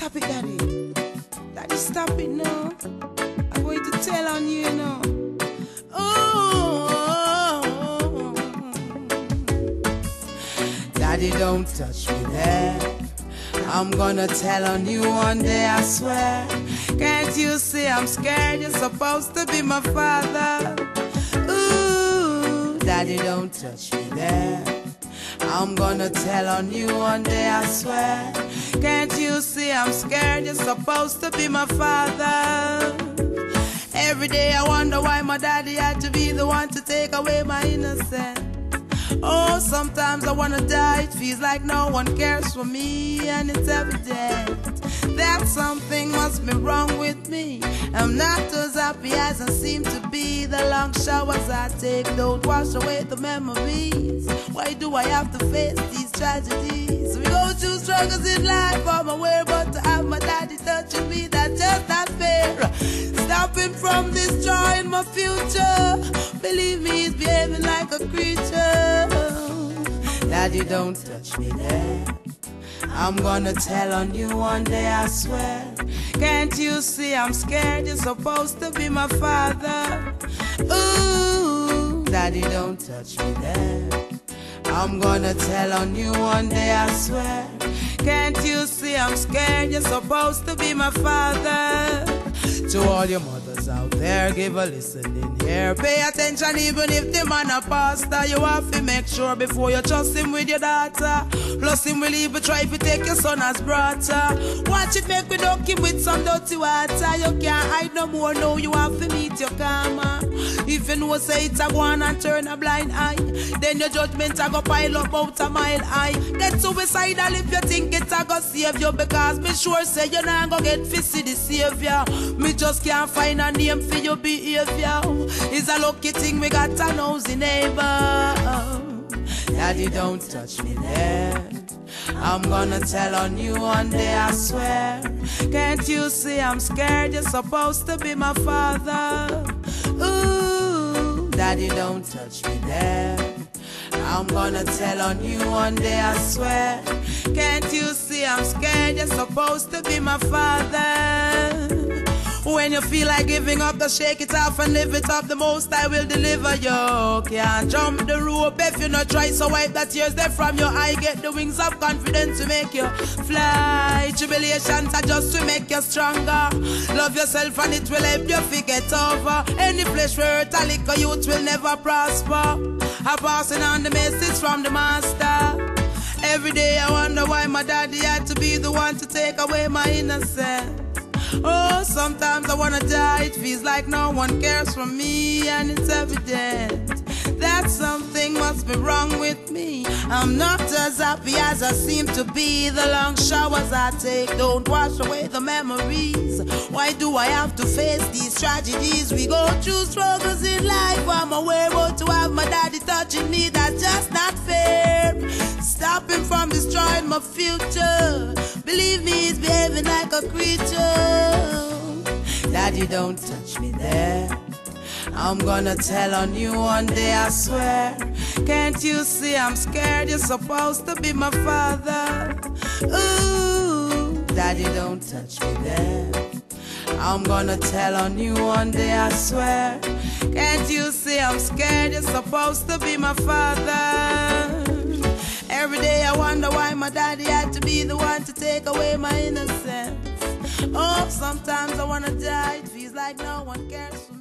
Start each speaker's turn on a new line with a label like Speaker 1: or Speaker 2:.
Speaker 1: Stop it, Daddy. Daddy, stop it now. I'm going to tell on you, know. Oh, Daddy, don't touch me there. I'm gonna tell on you one day, I swear. Can't you see I'm scared? You're supposed to be my father. Ooh, Daddy, don't touch me there. I'm gonna tell on you one day, I swear. Can't you see I'm scared? You're supposed to be my father. Every day I wonder why my daddy had to be the one to take away my innocence. Oh, sometimes I wanna die. It feels like no one cares for me, and it's evident that something must be wrong with me. I'm not as happy as I seem to be. The long showers I take don't wash away the memories. Why do I have to face these tragedies? We go through struggles in life, I'm aware, but to have my daddy touching me, that's just not fair. Stopping from destroying my future. Believe me, he's behaving like a creature. Daddy, don't touch me there. I'm gonna tell on you one day, I swear. Can't you see I'm scared? You're supposed to be my father. Ooh, Daddy, don't touch me there. I'm gonna tell on you one day, I swear. Can't you see I'm scared? You're supposed to be my father. To all your mothers out there, give a listening ear. Pay attention, even if the man a pastor. You have to make sure before you trust him with your daughter. Plus, him will even try to take your son as brother. Watch it, make we dunk him with some dirty water. You can't hide no more, no, you have to meet your karma. If you know, say it's a go on and turn a blind eye, then your judgment a go pile up out a mile high. Get suicidal if you think it's a go save you, because me sure say you're not gonna get fishy the savior. Me just can't find a name for your behavior. It's a lucky thing we got a nosy neighbor. Daddy, don't touch me there. I'm gonna tell on you one day, I swear. Can't you see I'm scared? You're supposed to be my father. Ooh, Daddy, don't touch me there. I'm gonna tell on you one day, I swear. Can't you see I'm scared? You're supposed to be my father. When you feel like giving up, just shake it off and live it up. The most I will deliver you. Can't jump the rope if you not try. So wipe that tears there from your eye. Get the wings of confidence to make you fly. Tribulations are just to make you stronger. Love yourself and it will help you forget over. Any flesh hurt a liquor youth will never prosper. I'm passing on the message from the master. Every day I wonder why my daddy had to be the one to take away my innocence. Oh, sometimes I wanna die. It feels like no one cares for me, and it's evident that something must be wrong with me. I'm not as happy as I seem to be. The long showers I take don't wash away the memories. Why do I have to face these tragedies? We go through struggles in life. I'm aware, but to have my daddy touching me, that's just not fair. Stop him from destroying my future. Believe me, he's behaving like a creature. Daddy, don't touch me there. I'm gonna tell on you one day, I swear. Can't you see I'm scared? You're supposed to be my father. Ooh, Daddy, don't touch me there. I'm gonna tell on you one day, I swear. Can't you see I'm scared? You're supposed to be my father. Every day I wonder why my daddy had to be the one to take away my innocence. Oh, sometimes I wanna die. It feels like no one cares for me.